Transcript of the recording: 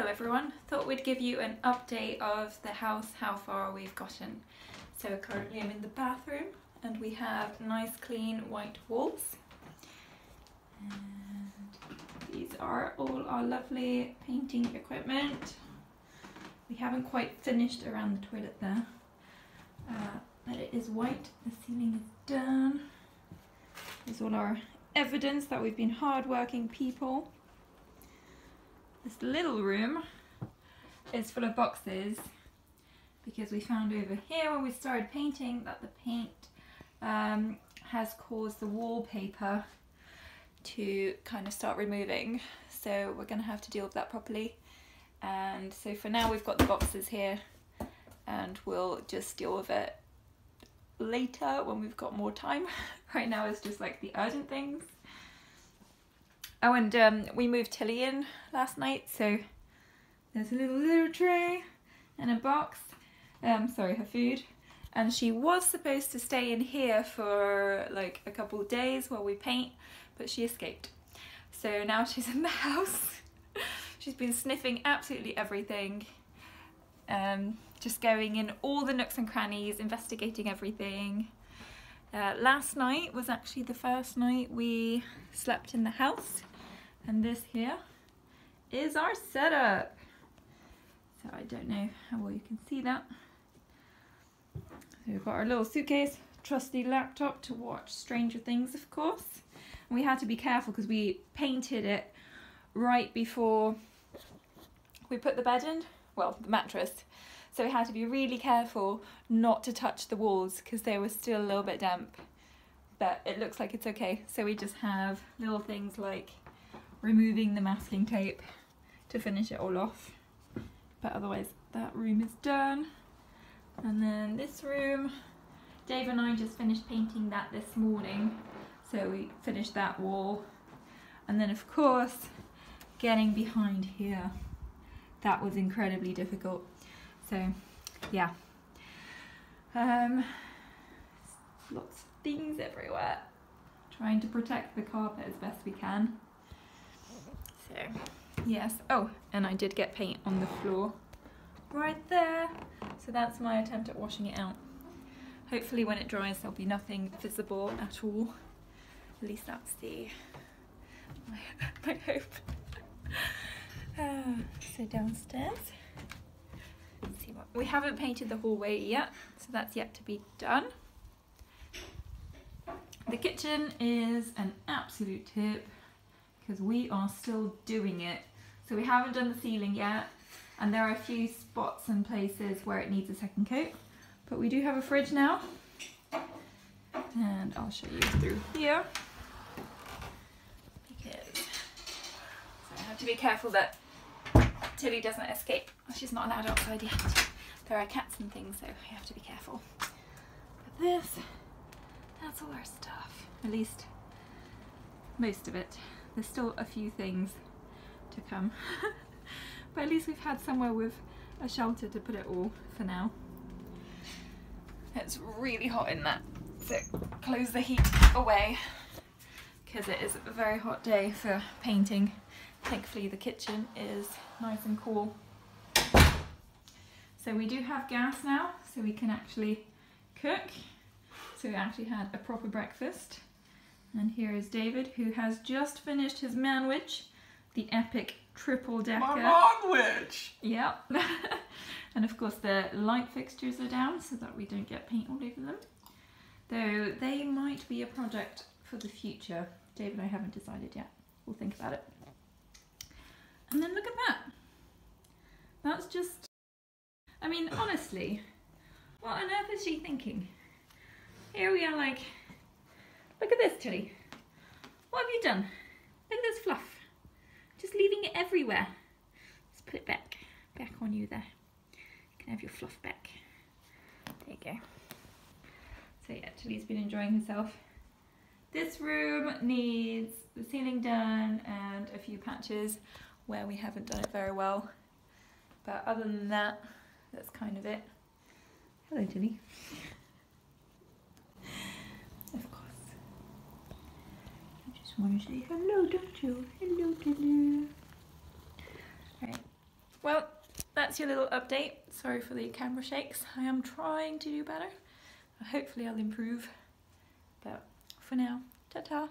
Hello everyone, thought we'd give you an update of the house, how far we've gotten. So currently I'm in the bathroom and we have nice clean white walls. And these are all our lovely painting equipment. We haven't quite finished around the toilet there, uh, but it is white, the ceiling is done. There's all our evidence that we've been hardworking people. This little room is full of boxes because we found over here when we started painting that the paint um, has caused the wallpaper to kind of start removing. So we're going to have to deal with that properly. And so for now we've got the boxes here and we'll just deal with it later when we've got more time. Right now it's just like the urgent things Oh, and um, we moved Tilly in last night, so there's a little little tray and a box. Um, sorry, her food. And she was supposed to stay in here for like a couple days while we paint, but she escaped. So now she's in the house. she's been sniffing absolutely everything. Um, just going in all the nooks and crannies, investigating everything. Uh, last night was actually the first night we slept in the house and this here is our setup. So I don't know how well you can see that. So we've got our little suitcase, trusty laptop to watch Stranger Things of course. And we had to be careful because we painted it right before we put the bed in, well the mattress. So we had to be really careful not to touch the walls because they were still a little bit damp. But it looks like it's okay. So we just have little things like removing the masking tape to finish it all off. But otherwise that room is done. And then this room, Dave and I just finished painting that this morning. So we finished that wall. And then of course, getting behind here. That was incredibly difficult. So yeah. Um, lots of things everywhere. Trying to protect the carpet as best we can. So, yes. Oh, and I did get paint on the floor right there. So that's my attempt at washing it out. Hopefully when it dries there'll be nothing visible at all. At least that's the my, my hope. Uh, so downstairs. Let's see what we haven't painted the hallway yet, so that's yet to be done. The kitchen is an absolute tip because we are still doing it. So we haven't done the ceiling yet and there are a few spots and places where it needs a second coat. But we do have a fridge now and I'll show you through here I have to be careful that Tilly doesn't escape. She's not allowed outside yet. There are cats and things so we have to be careful. But this, that's all our stuff. At least most of it. There's still a few things to come. but at least we've had somewhere with a shelter to put it all for now. It's really hot in that, so close the heat away because it is a very hot day for painting. Thankfully the kitchen is nice and cool. So we do have gas now, so we can actually cook. So we actually had a proper breakfast. And here is David, who has just finished his manwich, the epic triple decker. My manwich! Yep. and of course the light fixtures are down so that we don't get paint all over them. Though they might be a project for the future. David and I haven't decided yet. We'll think about it. And then look at that. That's just, I mean, honestly, what on earth is she thinking? Here we are like Look at this, Tilly. What have you done? Look at this fluff. Just leaving it everywhere. Let's put it back. Back on you there. You can have your fluff back. There you go. So yeah, Tilly's been enjoying herself. This room needs the ceiling done and a few patches where we haven't done it very well. But other than that, that's kind of it. Hello, Tilly. Want to say hello, don't you? Hello, hello. Right. well, that's your little update. Sorry for the camera shakes. I am trying to do better. Hopefully I'll improve. But for now, ta-ta.